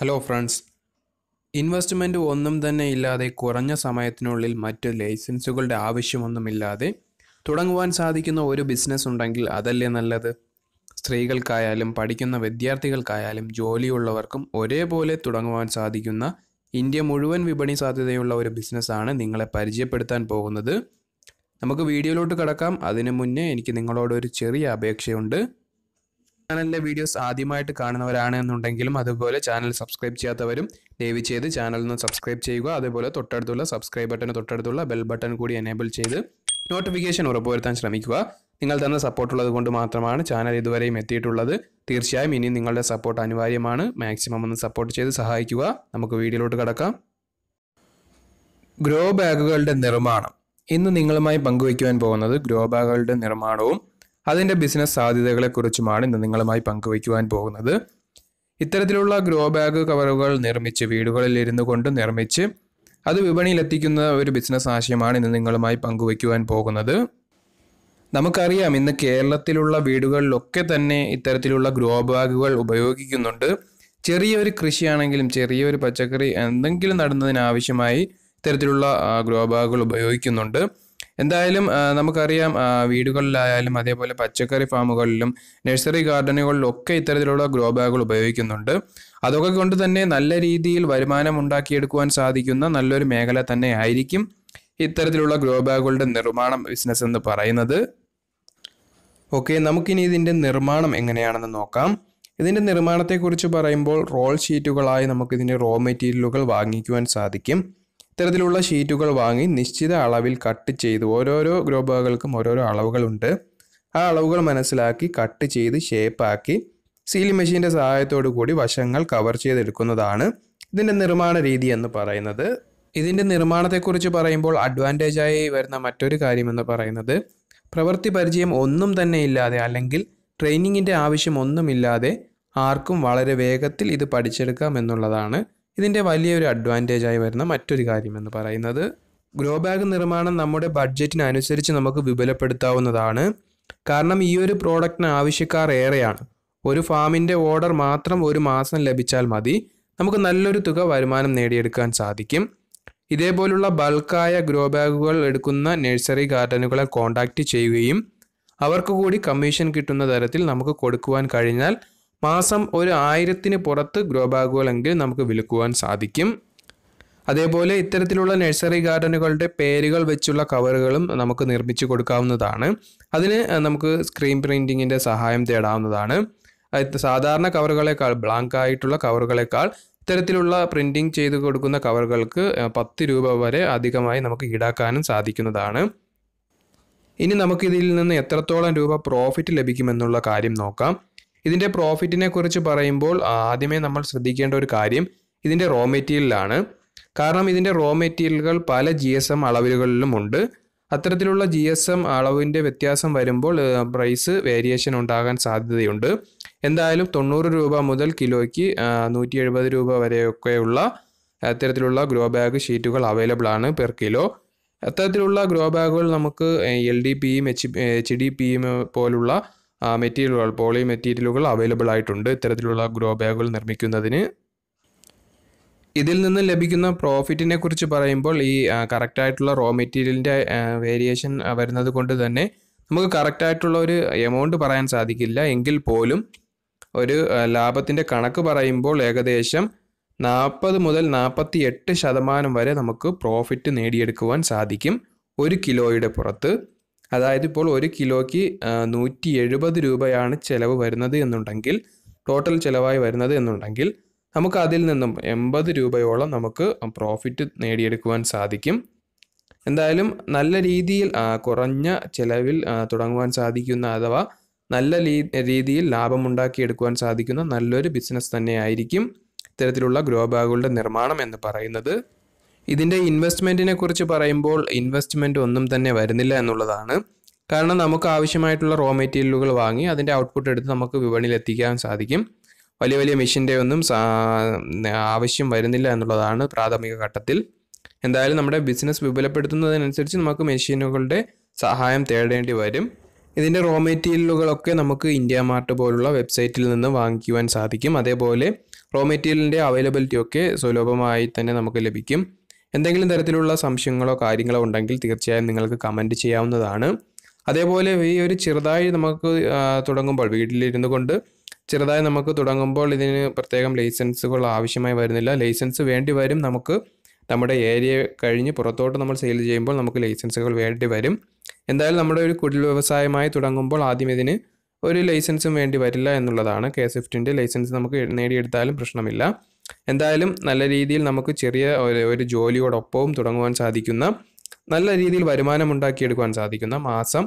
Hello friends investment ഒന്നും തന്നെ ഇല്ലാതെ കുറഞ്ഞ സമയത്തിനുള്ളിൽ മറ്റ് ലൈസൻസുകളുടെ ആവശ്യമൊന്നുമില്ലാതെ തുടങ്ങുവാൻ സാധിക്കുന്ന ഒരു ബിസിനസ് ഉണ്ടെങ്കിൽ അതല്ലേ നല്ലത്? സ്ത്രീകൾക്കായാലും പഠിക്കുന്ന വിദ്യാർത്ഥികൾക്കായാലും ജോലിയുള്ളവർക്കും ഒരേപോലെ തുടങ്ങുവാൻ സാധിക്കുന്ന ഇന്ത്യ മുഴുവൻ വിപണി സാധ്യതയുള്ള ഒരു ബിസിനസ്സാണ് നിങ്ങളെ പരിചയപ്പെടുത്താൻ പോകുന്നത്. നമുക്ക് വീഡിയോയിലോട്ട് കടക്കാം. അതിനു മുന്നേ എനിക്ക് നിങ്ങളോട് ഒരു ചെറിയ അപേക്ഷയുണ്ട്. ചാനലിലെ വീഡിയോസ് ആദ്യമായിട്ട് കാണുന്നവരാണ് എന്നുണ്ടെങ്കിലും അതുപോലെ ചാനൽ സബ്സ്ക്രൈബ് ചെയ്യാത്തവരും ദയവ് ചെയ്ത് ചാനൽ ഒന്ന് സബ്സ്ക്രൈബ് ചെയ്യുക. അതുപോലെ തൊട്ടടുത്തുള്ള സബ്സ്ക്രൈബ് ബട്ടന് തൊട്ടടുത്തുള്ള ബെൽ ബട്ടൺ കൂടി എനേബിൾ ചെയ്ത് നോട്ടിഫിക്കേഷൻ ഉറപ്പുവരുത്താൻ ശ്രമിക്കുക. നിങ്ങൾ തന്ന സപ്പോർട്ടുള്ളത് കൊണ്ട് മാത്രമാണ് ചാനൽ ഇതുവരെയും എത്തിയിട്ടുള്ളത്. തീർച്ചയായും ഇനി നിങ്ങളുടെ സപ്പോർട്ട് അനിവാര്യമാണ്. മാക്സിമം ഒന്ന് സപ്പോർട്ട് ചെയ്ത് സഹായിക്കുക. നമുക്ക് വീഡിയോയിലോട്ട് കടക്കാം. ഗ്രോ ബാഗുകളുടെ നിർമ്മാണം. ഇന്ന് നിങ്ങളുമായി പങ്കുവയ്ക്കുവാൻ പോകുന്നത് ഗ്രോ ബാഗുകളുടെ നിർമ്മാണവും അതിന്റെ ബിസിനസ് സാധ്യതകളെക്കുറിച്ചുമാണ് ഇന്ന് നിങ്ങളുമായി പങ്കുവയ്ക്കുവാൻ പോകുന്നത്. ഇത്തരത്തിലുള്ള ഗ്രോ ബാഗ് കവറുകൾ നിർമ്മിച്ച് വീടുകളിൽ ഇരുന്നു കൊണ്ട് നിർമ്മിച്ച് അത് വിപണിയിൽ എത്തിക്കുന്ന ഒരു ബിസിനസ് ആശയമാണ് ഇന്ന് നിങ്ങളുമായി പങ്കുവയ്ക്കുവാൻ പോകുന്നത്. നമുക്കറിയാം ഇന്ന് കേരളത്തിലുള്ള വീടുകളിലൊക്കെ തന്നെ ഇത്തരത്തിലുള്ള ഗ്രോ ബാഗുകൾ ഉപയോഗിക്കുന്നുണ്ട്. ചെറിയൊരു കൃഷിയാണെങ്കിലും ചെറിയൊരു പച്ചക്കറി എന്തെങ്കിലും നടുന്നതിനാവശ്യമായി ഇത്തരത്തിലുള്ള ഗ്രോ ബാഗുകൾ ഉപയോഗിക്കുന്നുണ്ട്. എന്തായാലും നമുക്കറിയാം വീടുകളിലായാലും അതേപോലെ പച്ചക്കറി ഫാമുകളിലും നഴ്സറി ഗാർഡനുകളിലും ഒക്കെ ഇത്തരത്തിലുള്ള ഗ്രോ ബാഗുകൾ ഉപയോഗിക്കുന്നുണ്ട്. അതൊക്കെ കൊണ്ട് തന്നെ നല്ല രീതിയിൽ വരുമാനം ഉണ്ടാക്കിയെടുക്കുവാൻ സാധിക്കുന്ന നല്ലൊരു മേഖല തന്നെ ആയിരിക്കും ഇത്തരത്തിലുള്ള ഗ്രോ ബാഗുകളുടെ നിർമ്മാണം ബിസിനസ് എന്ന് പറയുന്നത്. ഓക്കെ നമുക്കിനി ഇതിന്റെ നിർമ്മാണം എങ്ങനെയാണെന്ന് നോക്കാം. ഇതിന്റെ നിർമ്മാണത്തെക്കുറിച്ച് പറയുമ്പോൾ റോൾ ഷീറ്റുകളായി നമുക്കിതിന്റെ റോ മെറ്റീരിയലുകൾ വാങ്ങിക്കുവാൻ സാധിക്കും. ഇത്തരത്തിലുള്ള ഷീറ്റുകൾ വാങ്ങി നിശ്ചിത അളവിൽ കട്ട് ചെയ്ത്. ഓരോരോ ഗ്രോ ബാഗുകൾക്കും ഓരോരോ അളവുകളുണ്ട്. ആ അളവുകൾ മനസ്സിലാക്കി കട്ട് ചെയ്ത് ഷേപ്പാക്കി സീലിംഗ് മെഷീന്റെ സഹായത്തോടു കൂടി വശങ്ങൾ കവർ ചെയ്തെടുക്കുന്നതാണ് ഇതിന്റെ നിർമ്മാണ രീതി എന്ന് പറയുന്നത്. ഇതിന്റെ നിർമ്മാണത്തെക്കുറിച്ച് പറയുമ്പോൾ അഡ്വാന്റേജായി വരുന്ന മറ്റൊരു കാര്യമെന്ന് പറയുന്നത് പ്രവൃത്തി പരിചയം ഒന്നും തന്നെ ഇല്ലാതെ അല്ലെങ്കിൽ ട്രെയിനിങ്ങിന്റെ ആവശ്യം ഒന്നുമില്ലാതെ ആർക്കും വളരെ വേഗത്തിൽ ഇത് പഠിച്ചെടുക്കാം എന്നുള്ളതാണ് ഇതിന്റെ വലിയൊരു അഡ്വാന്റേജായി വരുന്ന മറ്റൊരു കാര്യം എന്ന് പറയുന്നത് ഗ്രോ ബാഗ് നിർമ്മാണം നമ്മുടെ ബഡ്ജറ്റിനനുസരിച്ച് നമുക്ക് വിപുലപ്പെടുത്താവുന്നതാണ്. കാരണം ഈ ഒരു പ്രോഡക്റ്റിന് ആവശ്യക്കാർ ഏറെയാണ്. ഒരു ഫാമിന്റെ ഓർഡർ മാത്രം ഒരു മാസം ലഭിച്ചാൽ മതി. നമുക്ക് നല്ലൊരു തുക വരുമാനം നേടിയെടുക്കാൻ സാധിക്കും. ഇതേപോലുള്ള ബൾക്കായ ഗ്രോ ബാഗുകൾ എടുക്കുന്ന നഴ്സറി ഗാർഡനുകളെ കോൺടാക്റ്റ് ചെയ്യുകയും അവർക്ക് കൂടി കമ്മീഷൻ കിട്ടുന്ന തരത്തിൽ നമുക്ക് കൊടുക്കുവാൻ കഴിഞ്ഞാൽ മാസം ഒരു ആയിരത്തിന് പുറത്ത് ഗ്രോ ബാഗുകളെങ്കിൽ നമുക്ക് വിൽക്കുവാൻ സാധിക്കും. അതേപോലെ ഇത്തരത്തിലുള്ള നഴ്സറി ഗാർഡനുകളുടെ പേരുകൾ വെച്ചുള്ള കവറുകളും നമുക്ക് നിർമ്മിച്ചു കൊടുക്കാവുന്നതാണ്. അതിന് നമുക്ക് സ്ക്രീൻ പ്രിന്റിങ്ങിന്റെ സഹായം തേടാവുന്നതാണ്. സാധാരണ കവറുകളേക്കാൾ ബ്ലാങ്ക് ആയിട്ടുള്ള കവറുകളേക്കാൾ ഇത്തരത്തിലുള്ള പ്രിന്റിങ് ചെയ്ത് കൊടുക്കുന്ന കവറുകൾക്ക് പത്ത് രൂപ വരെ അധികമായി നമുക്ക് ഈടാക്കാനും സാധിക്കുന്നതാണ്. ഇനി നമുക്കിതിൽ നിന്ന് എത്രത്തോളം രൂപ പ്രോഫിറ്റ് ലഭിക്കുമെന്നുള്ള കാര്യം നോക്കാം. ഇതിന്റെ പ്രോഫിറ്റിനെ കുറിച്ച് പറയുമ്പോൾ ആദ്യമേ നമ്മൾ ശ്രദ്ധിക്കേണ്ട ഒരു കാര്യം ഇതിന്റെ റോ മെറ്റീരിയലാണ് കാരണം ഇതിന്റെ റോ മെറ്റീരിയലുകൾ പല ജി എസ് എം അളവുകളിലും ഉണ്ട്. അത്തരത്തിലുള്ള ജി എസ് എം അളവിന്റെ വ്യത്യാസം വരുമ്പോൾ പ്രൈസ് വേരിയേഷൻ ഉണ്ടാകാൻ സാധ്യതയുണ്ട്. എന്തായാലും തൊണ്ണൂറ് രൂപ മുതൽ കിലോയ്ക്ക് നൂറ്റി എഴുപത് രൂപ വരെയൊക്കെയുള്ള അത്തരത്തിലുള്ള ഗ്രോ ബാഗ് ഷീറ്റുകൾ അവൈലബിൾ ആണ് പെർ കിലോ അത്തരത്തിലുള്ള ഗ്രോ ബാഗുകൾ നമുക്ക് എൽ ഡി പിയും എച്ച് എച്ച് ഡി പിയും പോലുള്ള മെറ്റീരിയലുകൾ പോളി മെറ്റീരിയലുകൾ അവൈലബിൾ ആയിട്ടുണ്ട്. ഇത്തരത്തിലുള്ള ഗ്രോ ബാഗുകൾ നിർമ്മിക്കുന്നതിന്. ഇതിൽ നിന്ന് ലഭിക്കുന്ന പ്രോഫിറ്റിനെ കുറിച്ച് പറയുമ്പോൾ ഈ കറക്റ്റായിട്ടുള്ള റോ മെറ്റീരിയലിന്റെ വേരിയേഷൻ വരുന്നത് കൊണ്ട് തന്നെ നമുക്ക് കറക്റ്റായിട്ടുള്ള ഒരു എമൗണ്ട് പറയാൻ സാധിക്കില്ല. എങ്കിൽ പോലും ഒരു ലാഭത്തിന്റെ കണക്ക് പറയുമ്പോൾ ഏകദേശം നാൽപ്പത് മുതൽ നാൽപ്പത്തി എട്ട് ശതമാനം വരെ നമുക്ക് പ്രോഫിറ്റ് നേടിയെടുക്കുവാൻ സാധിക്കും. ഒരു കിലോയുടെ പുറത്ത്. അതായത് ഇപ്പോൾ ഒരു കിലോയ്ക്ക് നൂറ്റി എഴുപത് രൂപയാണ് ചിലവ് വരുന്നത് എന്നുണ്ടെങ്കിൽ ടോട്ടൽ ചിലവായി വരുന്നത് എന്നുണ്ടെങ്കിൽ നമുക്ക് അതിൽ നിന്നും എൺപത് രൂപയോളം നമുക്ക് പ്രോഫിറ്റ് നേടിയെടുക്കുവാൻ സാധിക്കും. എന്തായാലും നല്ല രീതിയിൽ കുറഞ്ഞ ചിലവിൽ തുടങ്ങുവാൻ സാധിക്കുന്ന അഥവാ നല്ല രീതിയിൽ ലാഭമുണ്ടാക്കിയെടുക്കുവാൻ സാധിക്കുന്ന നല്ലൊരു ബിസിനസ് തന്നെയായിരിക്കും ഇത്തരത്തിലുള്ള ഗ്രോ ബാഗുകളുടെ നിർമ്മാണം എന്ന് പറയുന്നത്. ഇതിന്റെ ഇൻവെസ്റ്റ്മെന്റിനെ കുറിച്ച് പറയുമ്പോൾ ഇൻവെസ്റ്റ്മെന്റ് ഒന്നും തന്നെ വരുന്നില്ല എന്നുള്ളതാണ്. കാരണം നമുക്ക് ആവശ്യമായിട്ടുള്ള റോ മെറ്റീരിയലുകൾ വാങ്ങി അതിന്റെ ഔട്ട്പുട്ട് എടുത്ത് നമുക്ക് വിപണിയിൽ എത്തിക്കാൻ സാധിക്കും. വലിയ വലിയ മെഷീന്റെ ഒന്നും ആവശ്യം വരുന്നില്ല എന്നുള്ളതാണ് പ്രാഥമിക ഘട്ടത്തിൽ. എന്തായാലും നമ്മുടെ ബിസിനസ് വിപുലപ്പെടുത്തുന്നതിനനുസരിച്ച് നമുക്ക് മെഷീനുകളുടെ സഹായം തേടേണ്ടി വരും. ഇതിന്റെ റോ മെറ്റീരിയലുകളൊക്കെ നമുക്ക് ഇന്ത്യ മാർട്ട് പോലുള്ള വെബ്സൈറ്റിൽ നിന്ന് വാങ്ങിക്കുവാൻ സാധിക്കും. അതേപോലെ റോ മെറ്റീരിയലിന്റെ അവൈലബിലിറ്റി ഒക്കെ സുലഭമായി തന്നെ നമുക്ക് ലഭിക്കും. എന്തെങ്കിലും തരത്തിലുള്ള സംശയങ്ങളോ കാര്യങ്ങളോ ഉണ്ടെങ്കിൽ തീർച്ചയായും നിങ്ങൾക്ക് കമന്റ് ചെയ്യാവുന്നതാണ്. അതേപോലെ ഈ ഒരു ചെറുതായി നമുക്ക് തുടങ്ങുമ്പോൾ വീട്ടിലിരുന്നു കൊണ്ട് ചെറുതായി നമുക്ക് തുടങ്ങുമ്പോൾ ഇതിന് പ്രത്യേകം ലൈസൻസുകൾ ആവശ്യമായി വരുന്നില്ല. ലൈസൻസ് വേണ്ടി വരും നമുക്ക്. നമ്മുടെ ഏരിയ കഴിഞ്ഞ് പുറത്തോട്ട് നമ്മൾ സെയിൽ ചെയ്യുമ്പോൾ നമുക്ക് ലൈസൻസുകൾ വേണ്ടി വരും. എന്തായാലും നമ്മുടെ ഒരു കുടിൽ വ്യവസായമായി തുടങ്ങുമ്പോൾ ആദ്യം ഇതിന് ഒരു ലൈസൻസും വേണ്ടി വരില്ല എന്നുള്ളതാണ് കെ സ്വിഫ്റ്റിന്റെ ലൈസൻസ് നമുക്ക് നേടിയെടുത്താലും പ്രശ്നമില്ല. എന്തായാലും നല്ല രീതിയിൽ നമുക്ക് ചെറിയ ഒരു ജോലിയോടൊപ്പവും തുടങ്ങുവാൻ സാധിക്കുന്ന നല്ല രീതിയിൽ വരുമാനം ഉണ്ടാക്കിയെടുക്കുവാൻ സാധിക്കുന്ന മാസം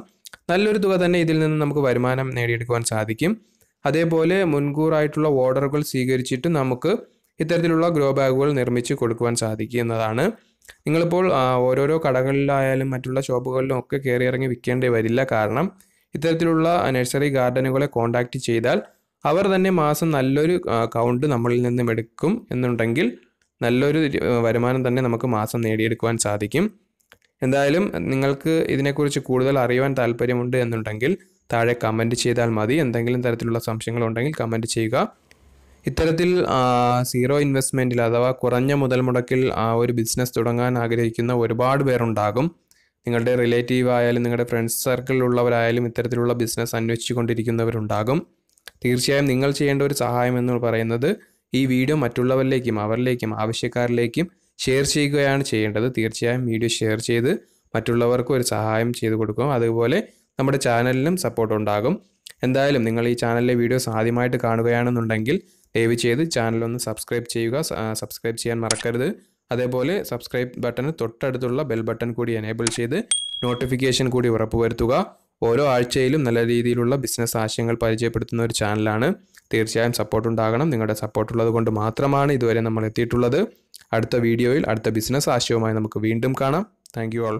നല്ലൊരു തുക തന്നെ ഇതിൽ നിന്ന് നമുക്ക് വരുമാനം നേടിയെടുക്കുവാൻ സാധിക്കും. അതേപോലെ മുൻകൂറായിട്ടുള്ള ഓർഡറുകൾ സ്വീകരിച്ചിട്ട് നമുക്ക് ഇത്തരത്തിലുള്ള ഗ്രോ ബാഗുകൾ നിർമ്മിച്ച് കൊടുക്കുവാൻ സാധിക്കുന്നതാണ് നിങ്ങളിപ്പോൾ ഓരോരോ കടകളിലായാലും മറ്റുള്ള ഷോപ്പുകളിലും ഒക്കെ കയറി ഇറങ്ങി വിൽക്കേണ്ടി വരില്ല. കാരണം ഇത്തരത്തിലുള്ള നഴ്സറി ഗാർഡനുകളെ കോൺടാക്റ്റ് ചെയ്താൽ അവർ തന്നെ മാസം നല്ലൊരു കൗണ്ട് നമ്മളിൽ നിന്നും എടുക്കും എന്നുണ്ടെങ്കിൽ നല്ലൊരു വരുമാനം തന്നെ നമുക്ക് മാസം നേടിയെടുക്കുവാൻ സാധിക്കും. എന്തായാലും നിങ്ങൾക്ക് ഇതിനെക്കുറിച്ച് കൂടുതൽ അറിയുവാൻ താല്പര്യമുണ്ട് എന്നുണ്ടെങ്കിൽ താഴെ കമന്റ് ചെയ്താൽ മതി. എന്തെങ്കിലും തരത്തിലുള്ള സംശയങ്ങളുണ്ടെങ്കിൽ കമന്റ് ചെയ്യുക. ഇത്തരത്തിൽ സീറോ ഇൻവെസ്റ്റ്മെന്റിൽ അഥവാ കുറഞ്ഞ മുതൽ മുടക്കിൽ ആ ഒരു ബിസിനസ് തുടങ്ങാൻ ആഗ്രഹിക്കുന്ന ഒരുപാട് പേരുണ്ടാകും. നിങ്ങളുടെ റിലേറ്റീവ് ആയാലും നിങ്ങളുടെ ഫ്രണ്ട്സ് സർക്കിളിലുള്ളവരായാലും ഇത്തരത്തിലുള്ള ബിസിനസ് അന്വേഷിച്ചു കൊണ്ടിരിക്കുന്നവരുണ്ടാകും തീർച്ചയായും നിങ്ങൾ ചെയ്യേണ്ട ഒരു സഹായം എന്ന് പറയുന്നത് ഈ വീഡിയോ മറ്റുള്ളവരിലേക്കും അവരിലേക്കും ആവശ്യക്കാരിലേക്കും ഷെയർ ചെയ്യുകയാണ് ചെയ്യേണ്ടത്. തീർച്ചയായും വീഡിയോ ഷെയർ ചെയ്ത് മറ്റുള്ളവർക്കും ഒരു സഹായം ചെയ്തു കൊടുക്കും. അതുപോലെ നമ്മുടെ ചാനലിനും സപ്പോർട്ട് ഉണ്ടാകും. എന്തായാലും നിങ്ങൾ ഈ ചാനലിലെ വീഡിയോസ് ആദ്യമായിട്ട് കാണുകയാണെന്നുണ്ടെങ്കിൽ ദയവ് ചെയ്ത് ചാനലൊന്ന് സബ്സ്ക്രൈബ് ചെയ്യുക. സബ്സ്ക്രൈബ് ചെയ്യാൻ മറക്കരുത്. അതേപോലെ സബ്സ്ക്രൈബ് ബട്ടന് തൊട്ടടുത്തുള്ള ബെൽ ബട്ടൺ കൂടി എനേബിൾ ചെയ്ത് നോട്ടിഫിക്കേഷൻ കൂടി ഉറപ്പുവരുത്തുക. ഓരോ ആഴ്ചയിലും നല്ല രീതിയിലുള്ള ബിസിനസ് ആശയങ്ങൾ പരിചയപ്പെടുത്തുന്ന ഒരു ചാനലാണ് തീർച്ചയായും സപ്പോർട്ട് ഉണ്ടാകണം. നിങ്ങളുടെ സപ്പോർട്ട് ഉള്ളത് കൊണ്ട് മാത്രമാണ് ഇതുവരെ നമ്മൾ എത്തിയിട്ടുള്ളത്. അടുത്ത വീഡിയോയിൽ അടുത്ത ബിസിനസ് ആശയവുമായി നമുക്ക് വീണ്ടും കാണാം. Thank you all